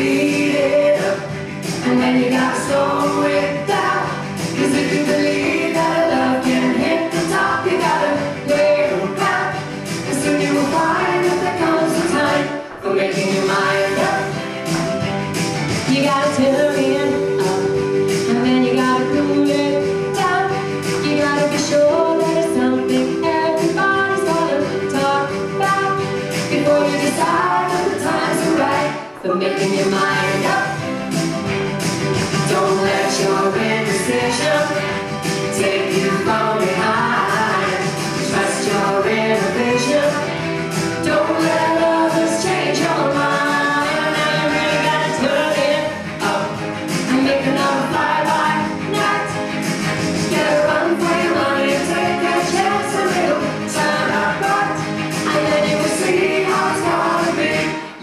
And then you got slow it down Cause if you believe that love can hit the top You gotta wait around And soon you will find that there comes a time For making your mind up. You gotta tune it up. And then you gotta cool it down. You gotta be sure that it's something everybody's gonna talk about Before you decide for making your mind up. Don't let your indecision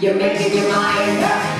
You made your mind up.